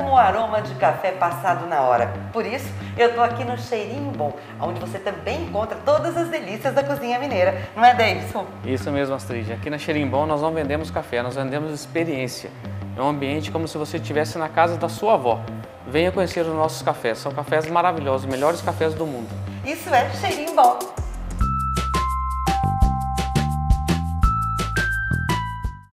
com o aroma de café passado na hora. Por isso, eu tô aqui no Cheirinho Bom, onde você também encontra todas as delícias da cozinha mineira. Não é, Davidson? Isso mesmo, Astrid. Aqui na Cheirinho Bom nós não vendemos café, nós vendemos experiência. É um ambiente como se você estivesse na casa da sua avó. Venha conhecer os nossos cafés. São cafés maravilhosos, melhores cafés do mundo. Isso é Cheirinho Bom.